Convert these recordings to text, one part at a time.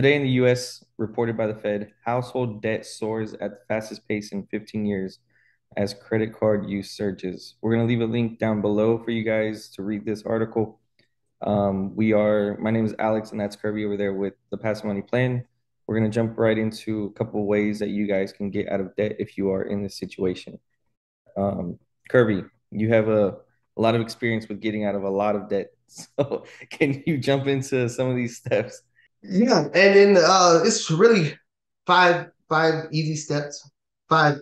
Today in the US, reported by the Fed, household debt soars at the fastest pace in 15 years as credit card use surges. We're going to leave a link down below for you guys to read this article. Um, we are, my name is Alex, and that's Kirby over there with the Passive Money Plan. We're going to jump right into a couple ways that you guys can get out of debt if you are in this situation. Um, Kirby, you have a, a lot of experience with getting out of a lot of debt. So, can you jump into some of these steps? Yeah, and then uh, it's really five five easy steps, five,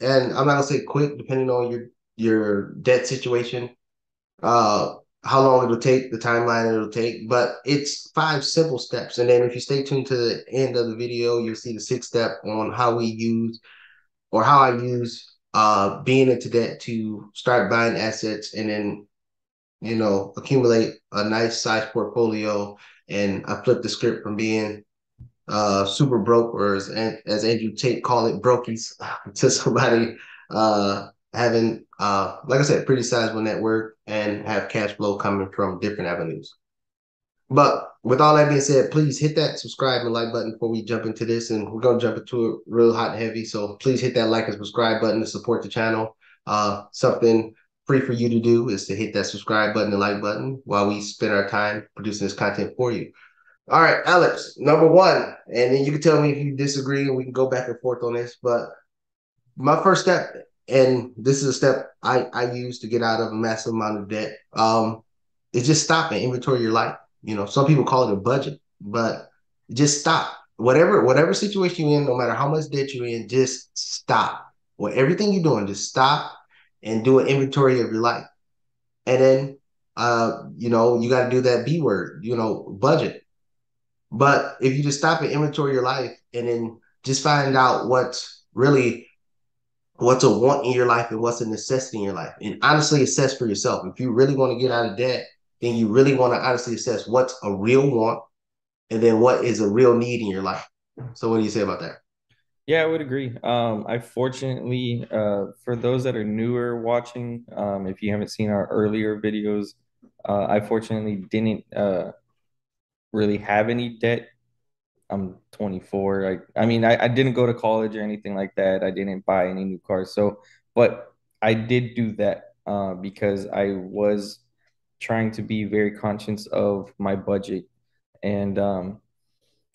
and I'm not gonna say quick, depending on your your debt situation, uh, how long it'll take, the timeline it'll take, but it's five simple steps. And then if you stay tuned to the end of the video, you'll see the sixth step on how we use or how I use uh being into debt to start buying assets and then you know accumulate a nice size portfolio and I flipped the script from being uh, super broke, or as, as Andrew Tate call it, brokies, to somebody uh, having, uh, like I said, pretty sizable network and have cash flow coming from different avenues. But with all that being said, please hit that subscribe and like button before we jump into this. And we're going to jump into it real hot and heavy. So please hit that like and subscribe button to support the channel. Uh, something free for you to do is to hit that subscribe button and like button while we spend our time producing this content for you. All right, Alex, number one, and then you can tell me if you disagree and we can go back and forth on this. But my first step, and this is a step I, I use to get out of a massive amount of debt, um, is just stop and inventory your life. You know, some people call it a budget, but just stop. Whatever, whatever situation you're in, no matter how much debt you're in, just stop. Well, everything you're doing, just stop and do an inventory of your life. And then, uh, you know, you got to do that B word, you know, budget. But if you just stop and inventory your life and then just find out what's really what's a want in your life and what's a necessity in your life, and honestly assess for yourself. If you really want to get out of debt, then you really want to honestly assess what's a real want and then what is a real need in your life. So, what do you say about that? Yeah, I would agree. Um, I fortunately, uh, for those that are newer watching, um, if you haven't seen our earlier videos, uh, I fortunately didn't uh, really have any debt. I'm 24. I, I mean, I, I didn't go to college or anything like that. I didn't buy any new cars. So, but I did do that uh, because I was trying to be very conscious of my budget and um,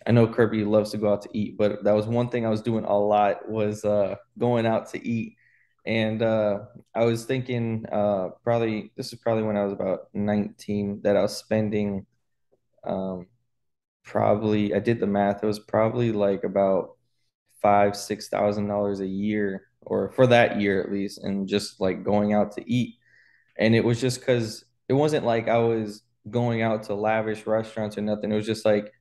I know Kirby loves to go out to eat, but that was one thing I was doing a lot was uh, going out to eat. And uh, I was thinking uh, probably this is probably when I was about 19 that I was spending um, probably I did the math. It was probably like about five, six thousand dollars a year, or for that year at least, and just like going out to eat. And it was just because it wasn't like I was going out to lavish restaurants or nothing. It was just like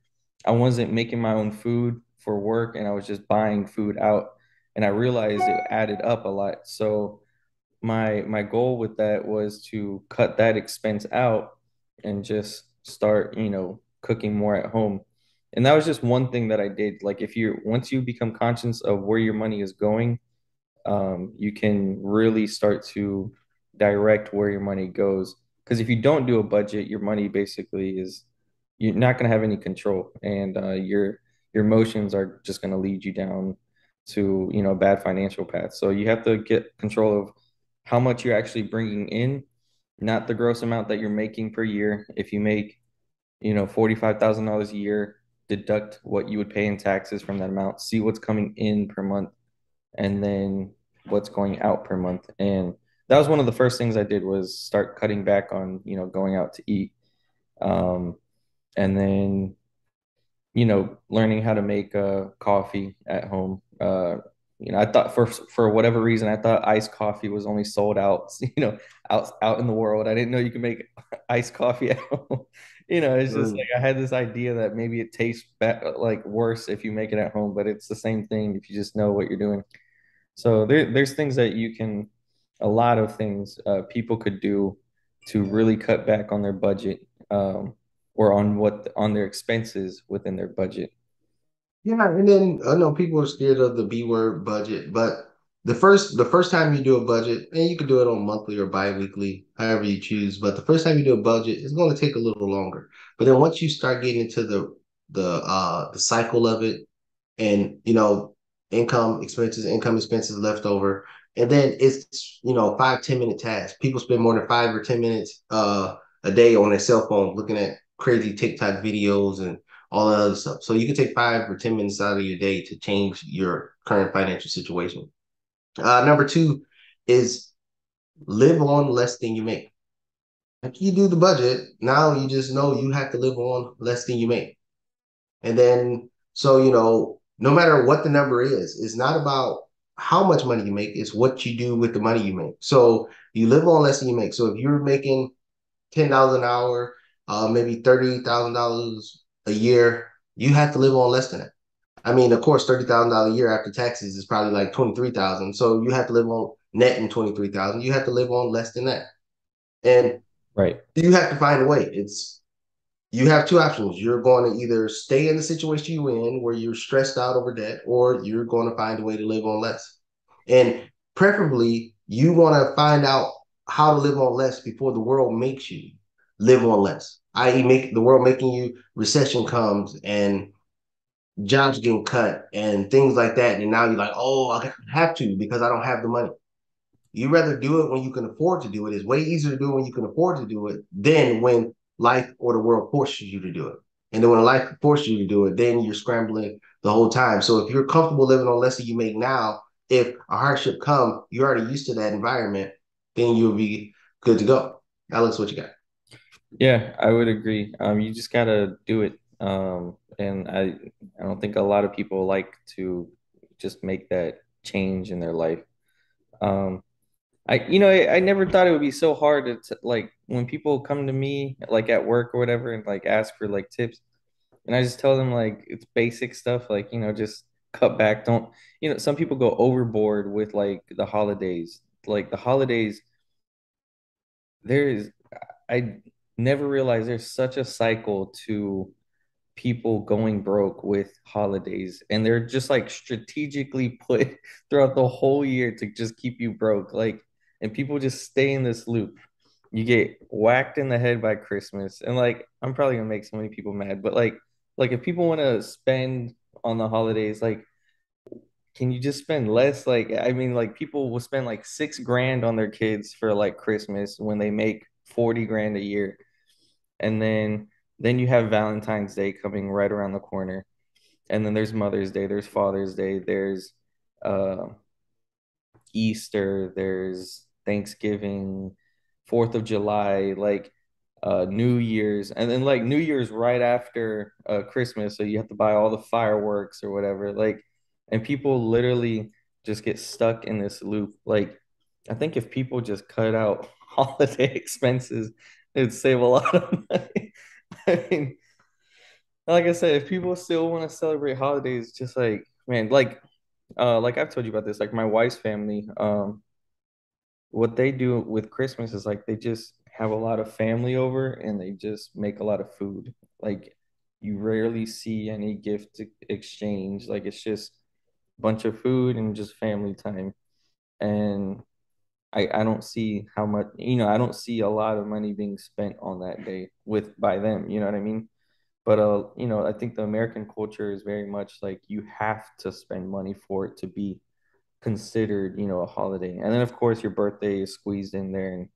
I wasn't making my own food for work and I was just buying food out and I realized it added up a lot. So my my goal with that was to cut that expense out and just start, you know, cooking more at home. And that was just one thing that I did. Like if you once you become conscious of where your money is going, um, you can really start to direct where your money goes. Because if you don't do a budget, your money basically is you're not going to have any control and uh, your your emotions are just going to lead you down to you know bad financial path. So you have to get control of how much you're actually bringing in not the gross amount that you're making per year. If you make you know $45000 a year deduct what you would pay in taxes from that amount see what's coming in per month and then what's going out per month. And that was one of the first things i did was start cutting back on you know going out to eat. Um, and then you know learning how to make uh, coffee at home. Uh, you know i thought for for whatever reason i thought iced coffee was only sold out you know out out in the world. I didn't know you could make iced coffee at home. You know it's just mm. like i had this idea that maybe it tastes be- like worse if you make it at home but it's the same thing if you just know what you're doing. So there, there's things that you can a lot of things uh, people could do to really cut back on their budget. Um, or on what on their expenses within their budget. Yeah, and then I know people are scared of the B word budget, but the first the first time you do a budget, and you can do it on monthly or bi-weekly, however you choose, but the first time you do a budget, it's going to take a little longer. But then once you start getting into the the uh the cycle of it, and you know income expenses, income expenses left over, and then it's you know five ten minute tasks. People spend more than five or ten minutes uh a day on their cell phone looking at crazy TikTok videos and all that other stuff. So you can take five or ten minutes out of your day to change your current financial situation. Uh, number two is live on less than you make. If you do the budget, now you just know you have to live on less than you make. And then, so, you know, no matter what the number is, it's not about how much money you make, it's what you do with the money you make. So you live on less than you make. So if you're making $10 an hour, uh, maybe $30,000 a year, you have to live on less than that. I mean, of course, thirty thousand dollars a year after taxes is probably like twenty three thousand. So you have to live on net in twenty three thousand. You have to live on less than that, and right, you have to find a way. It's you have two options. You're going to either stay in the situation you're in where you're stressed out over debt, or you're going to find a way to live on less. And preferably, you want to find out how to live on less before the world makes you live on less. I.e., make the world making you recession comes and jobs getting cut and things like that. And now you're like, oh, I have to because I don't have the money. You rather do it when you can afford to do it. It's way easier to do it when you can afford to do it than when life or the world forces you to do it. And then when life forces you to do it, then you're scrambling the whole time. So if you're comfortable living on less than you make now, if a hardship come, you're already used to that environment, then you'll be good to go. Alex, what you got? Yeah, I would agree. Um, you just gotta do it. Um, and I I don't think a lot of people like to just make that change in their life. Um, I you know I, I never thought it would be so hard to like when people come to me like at work or whatever and like ask for like tips, and I just tell them like it's basic stuff like you know just cut back. Don't you know some people go overboard with like the holidays. Like the holidays, there is I never realized there's such a cycle to people going broke with holidays. And they're just like strategically put throughout the whole year to just keep you broke. Like and people just stay in this loop. You get whacked in the head by christmas. And like i'm probably gonna make so many people mad but like like if people want to spend on the holidays like can you just spend less? Like i mean like people will spend like six grand on their kids for like christmas when they make 40 grand a year and then then you have Valentine's Day coming right around the corner. And then there's Mother's Day, there's Father's Day, there's uh, Easter, there's Thanksgiving, 4th of July, like uh, New Year's. And then like New Year's right after uh, Christmas. So you have to buy all the fireworks or whatever. Like, and people literally just get stuck in this loop. Like, I think if people just cut out holiday expenses, it'd save a lot of money. I mean, like I said, if people still want to celebrate holidays, just like man, like uh like I've told you about this, like my wife's family, um, what they do with Christmas is like they just have a lot of family over and they just make a lot of food. Like you rarely see any gift exchange. Like it's just bunch of food and just family time. And I, I don't see how much you know I don't see a lot of money being spent on that day with by them you know what I mean? But uh you know I think the American culture is very much like you have to spend money for it to be considered you know a holiday. And then of course your birthday is squeezed in there. And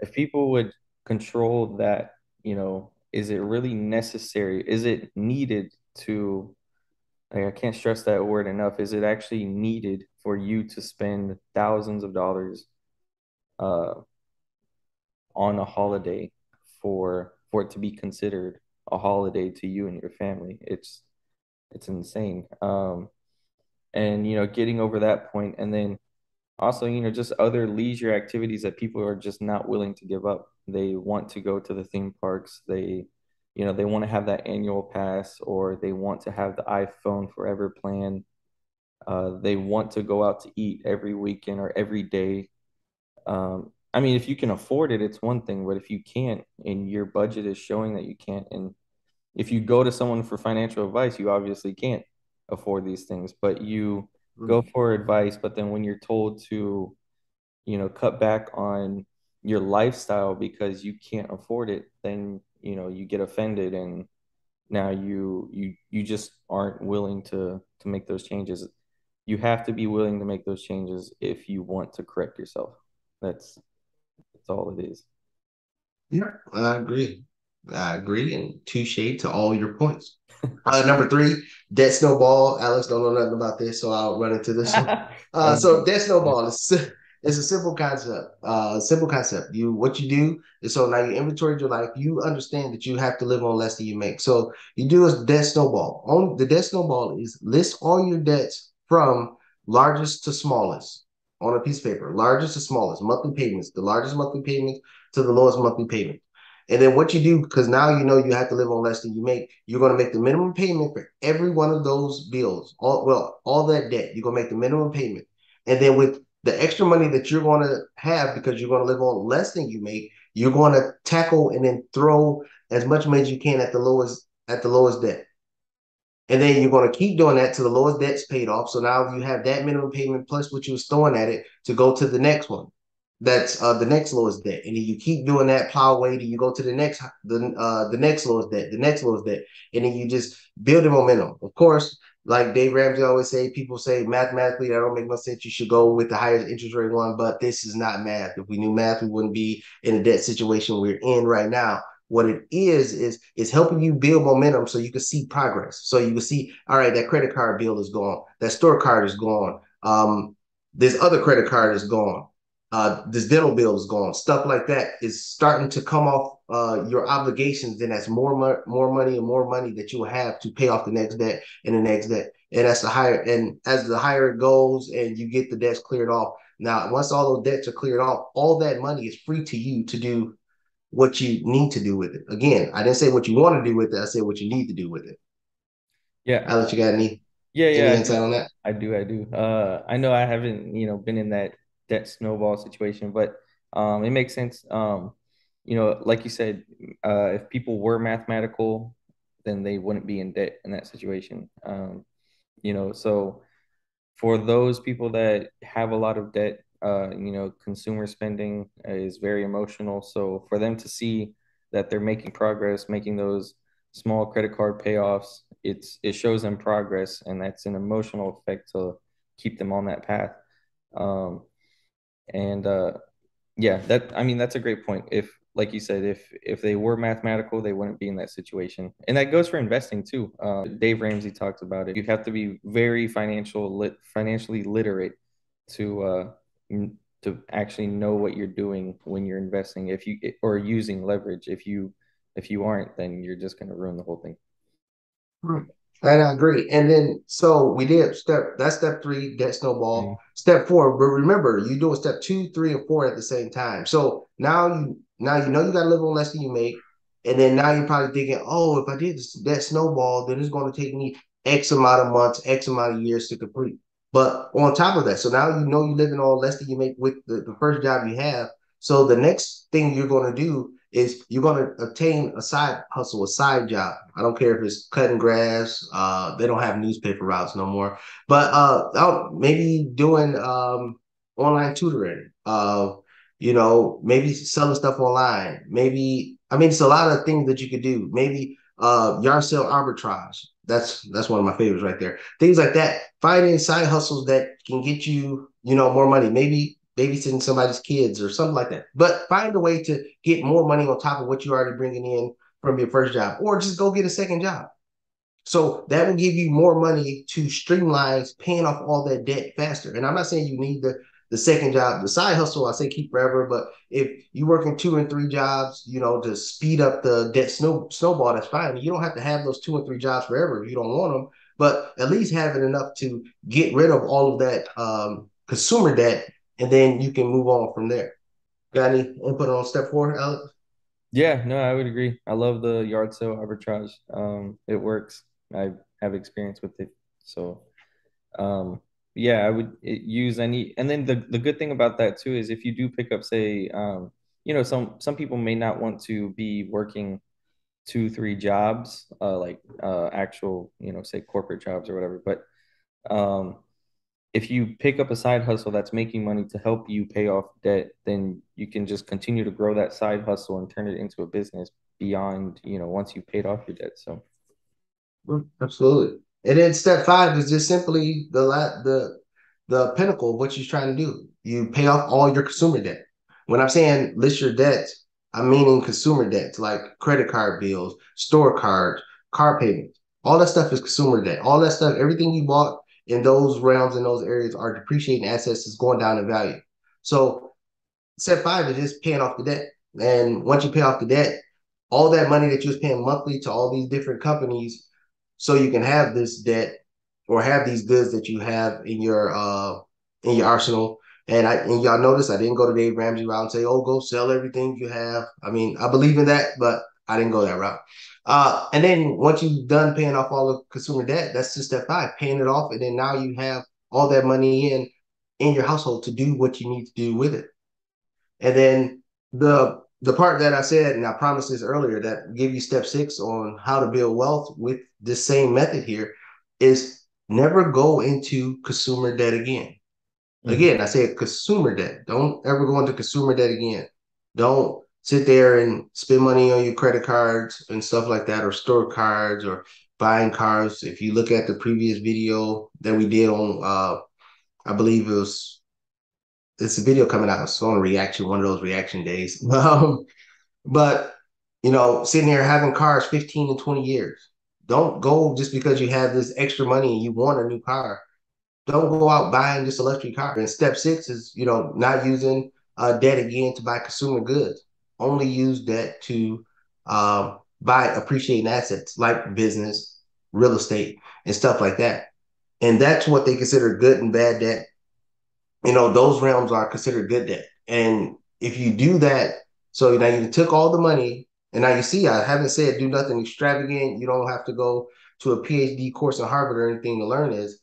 if people would control that you know is it really necessary? Is it needed to like, I can't stress that word enough. Is it actually needed for you to spend thousands of dollars uh, on a holiday for for it to be considered a holiday to you and your family? It's it's insane. Um, and you know, getting over that point, and then also you know just other leisure activities that people are just not willing to give up. They want to go to the theme parks. They you know, they want to have that annual pass or they want to have the iPhone forever plan. Uh, they want to go out to eat every weekend or every day. Um, I mean, if you can afford it, it's one thing, but if you can't and your budget is showing that you can't, and if you go to someone for financial advice, you obviously can't afford these things, but you go mm-hmm. for advice. But then when you're told to, you know, cut back on your lifestyle because you can't afford it, then you know you get offended and now you you you just aren't willing to to make those changes. You have to be willing to make those changes if you want to correct yourself. That's that's all it is. Yeah, I agree. I agree, and touche to all your points. Uh, number three, debt snowball. Alex don't know nothing about this, so I'll run into this one. Uh, so debt snowball is it's a simple concept. Uh, simple concept. You what you do is so now you inventory your life. You understand that you have to live on less than you make. So you do a debt snowball. On the debt snowball is list all your debts from largest to smallest on a piece of paper. Largest to smallest monthly payments. The largest monthly payments to the lowest monthly payment. And then what you do, because now you know you have to live on less than you make, you're going to make the minimum payment for every one of those bills. All well, all that debt, you're going to make the minimum payment. And then with the extra money that you're going to have because you're going to live on less than you make, you're going to tackle and then throw as much money as you can at the lowest at the lowest debt. And then you're going to keep doing that till the lowest debt's paid off. So now you have that minimum payment plus what you was throwing at it to go to the next one that's uh, the next lowest debt, and then you keep doing that plow away till you go to the next the uh, the next lowest debt, the next lowest debt, and then you just build a momentum. Of course, like Dave Ramsey always say, people say mathematically that don't make much sense. You should go with the highest interest rate one, but this is not math. If we knew math, we wouldn't be in the debt situation we're in right now. What it is is is helping you build momentum so you can see progress. So you can see, all right, that credit card bill is gone, that store card is gone, um, this other credit card is gone uh, this dental bill is gone, stuff like that is starting to come off uh, your obligations. Then that's more mo- more money and more money that you will have to pay off the next debt and the next debt. And that's the higher and as the higher it goes and you get the debts cleared off. Now, once all those debts are cleared off, all that money is free to you to do what you need to do with it. Again, I didn't say what you want to do with it. I said what you need to do with it. Yeah. Alex, you got any? Yeah, yeah. Insight on that? I do, I do. Uh, I know I haven't, you know, been in that that snowball situation. But um, it makes sense. Um, you know, like you said, uh, if people were mathematical, then they wouldn't be in debt in that situation. Um, you know, so for those people that have a lot of debt, uh, you know, consumer spending is very emotional. So for them to see that they're making progress, making those small credit card payoffs, it's it shows them progress, and that's an emotional effect to keep them on that path. Um, and uh, yeah, that I mean that's a great point. If like you said, if if they were mathematical, they wouldn't be in that situation. And that goes for investing too. Uh, Dave Ramsey talks about it. You have to be very financial lit, financially literate to uh, to actually know what you're doing when you're investing. If you or using leverage, if you if you aren't, then you're just going to ruin the whole thing. Right. And I agree. And then so we did step that's step three, debt snowball. Mm-hmm. Step four, but remember you doing step two, three, and four at the same time. So now you now you know you gotta live on less than you make. And then now you're probably thinking, oh, if I did this, that snowball, then it's going to take me X amount of months, X amount of years to complete. But on top of that, so now you know you're living on less than you make with the, the first job you have. So the next thing you're going to do is you're going to obtain a side hustle, a side job. I don't care if it's cutting grass. Uh, they don't have newspaper routes no more, but uh, maybe doing um, online tutoring. Uh, you know, maybe selling stuff online. Maybe I mean, it's a lot of things that you could do. Maybe uh, yard sale arbitrage. That's that's one of my favorites right there. Things like that. Finding side hustles that can get you, you know, more money. Maybe babysitting somebody's kids or something like that. But find a way to get more money on top of what you're already bringing in from your first job, or just go get a second job. So that will give you more money to streamline paying off all that debt faster. And I'm not saying you need the the second job, the side hustle. I say keep forever, but if you are working two and three jobs, you know, to speed up the debt snow snowball, that's fine. You don't have to have those two and three jobs forever if you don't want them, but at least having enough to get rid of all of that um, consumer debt and then you can move on from there. Got any input on step four, Alex? Yeah, no, I would agree. I love the yard sale arbitrage. Um, it works. I have experience with it, so um, yeah, I would use any. And then the the good thing about that too is if you do pick up, say, um, you know, some some people may not want to be working two, three jobs, uh, like uh, actual, you know, say corporate jobs or whatever, but um, if you pick up a side hustle that's making money to help you pay off debt, then you can just continue to grow that side hustle and turn it into a business beyond, you know, once you've paid off your debt. So mm, Absolutely. And then step five is just simply the the the pinnacle of what you're trying to do. You pay off all your consumer debt. When I'm saying list your debts, I'm meaning consumer debts like credit card bills, store cards, car payments. All that stuff is consumer debt. All that stuff, everything you bought in those realms in those areas are depreciating assets is going down in value. So step five is just paying off the debt. And once you pay off the debt, all that money that you was paying monthly to all these different companies so you can have this debt or have these goods that you have in your uh in your arsenal. And I and y'all notice I didn't go to Dave Ramsey route and say, oh, go sell everything you have. I mean, I believe in that, but I didn't go that route. Uh, and then once you've done paying off all the consumer debt, that's just step five, paying it off, and then now you have all that money in in your household to do what you need to do with it. And then the the part that I said, and I promised this earlier, that give you step six on how to build wealth with the same method here is never go into consumer debt again. Mm-hmm. Again, I say consumer debt. Don't ever go into consumer debt again. Don't sit there and spend money on your credit cards and stuff like that, or store cards, or buying cars. If you look at the previous video that we did on, uh, I believe it was it's a video coming out. It's on reaction, one of those reaction days. Um, but you know, sitting there having cars 15 and 20 years. Don't go just because you have this extra money and you want a new car. Don't go out buying this luxury car. And step six is, you know, not using uh, debt again to buy consumer goods. Only use debt to um, buy appreciating assets like business, real estate, and stuff like that. And that's what they consider good and bad debt you know, those realms are considered good debt. And if you do that, so now you took all the money, and now you see, I haven't said do nothing extravagant. You don't have to go to a PhD course in Harvard or anything to learn this.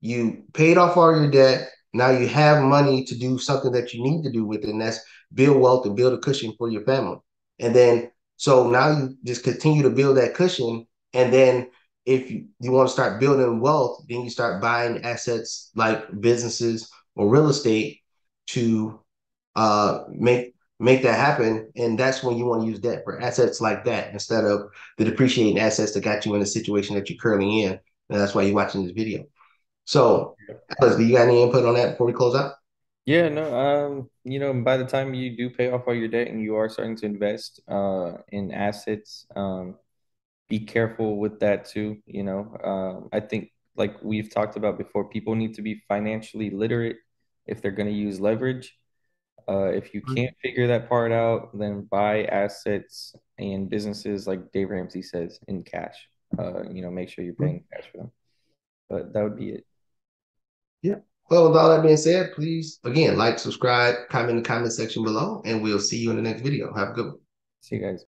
You paid off all your debt. Now you have money to do something that you need to do with it, and that's build wealth and build a cushion for your family. And then, so now you just continue to build that cushion. And then, if you, you want to start building wealth, then you start buying assets like businesses or real estate to uh, make make that happen. And that's when you want to use debt for assets like that instead of the depreciating assets that got you in the situation that you're currently in. And that's why you're watching this video. So, Alex, do you got any input on that before we close out? Yeah, no, um, you know, by the time you do pay off all your debt and you are starting to invest uh in assets, um, be careful with that too. You know, um, I think like we've talked about before, people need to be financially literate if they're going to use leverage. Uh, if you can't figure that part out, then buy assets and businesses like Dave Ramsey says in cash. Uh, you know, make sure you're paying cash for them. But that would be it. Yeah. Well, with all that being said, please again like, subscribe, comment in the comment section below, and we'll see you in the next video. Have a good one. See you guys.